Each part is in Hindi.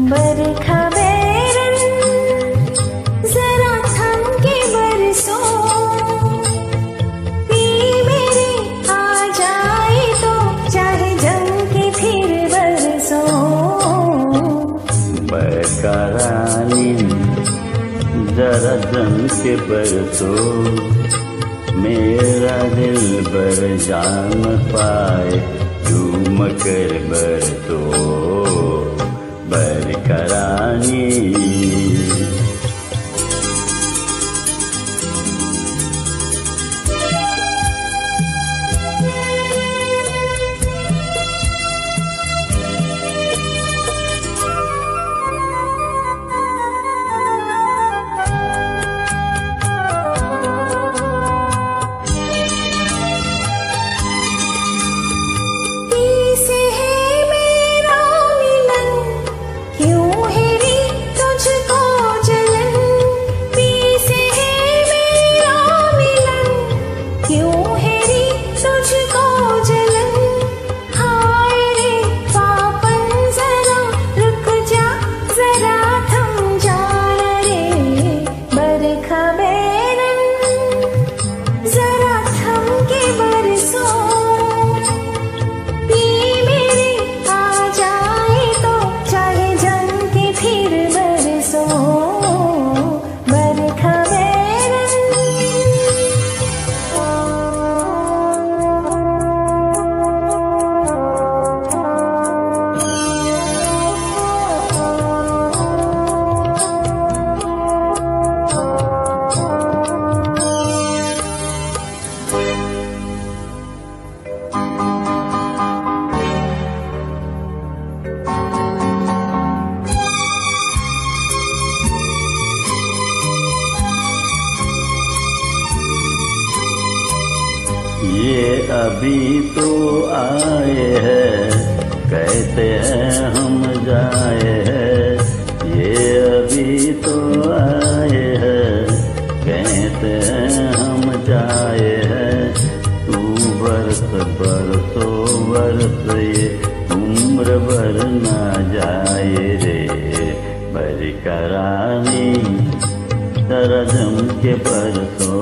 बरखा बैरन जरा थम के बरसो। पी आ जाए तो चाहे जम के फिर बरसो। बरकरानी जरा जम के बरसो। मेरा दिल बर जान पाए, झूम कर बरतो करानी ये अभी तो आए हैं कहते हैं हम जाए हैं। बरस बरसो बरस ये उम्र भर ना जम के बरसो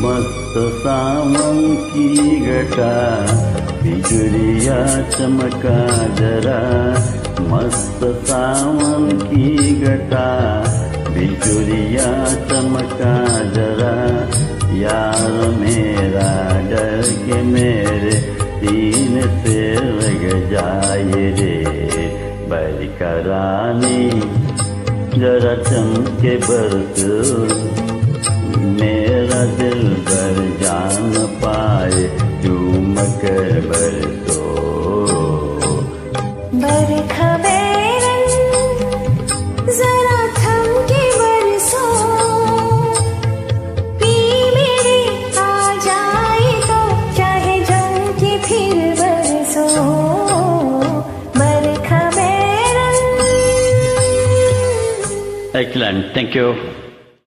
मस्त सावन की घटा, बिजुलिया चमका जरा। मस्त सावन की घटा, बिजुलिया चमका जरा। यार मेरा डर के मेरे तीन से लग जाए रे बरकरानी जरा चमके बरस। मेरा दिल भर जान पाए भर तो बरखा जरा थम के बरसो पी मेरे आ जाए तो चाहे जम के फिर बरसो बरखा बैरन Excellent. Thank you.